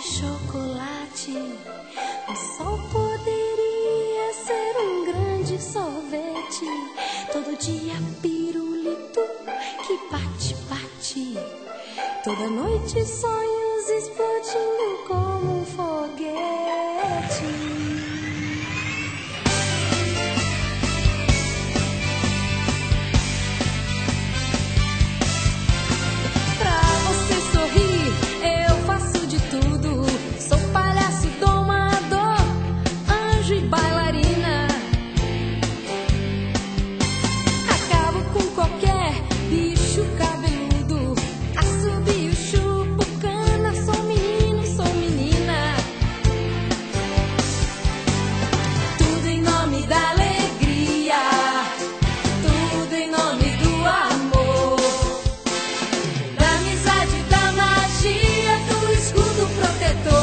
de chocolate. O sol poderia ser um grande sorvete. Todo dia pirulito que bate, bate. Toda noite sonhos explodindo protetor.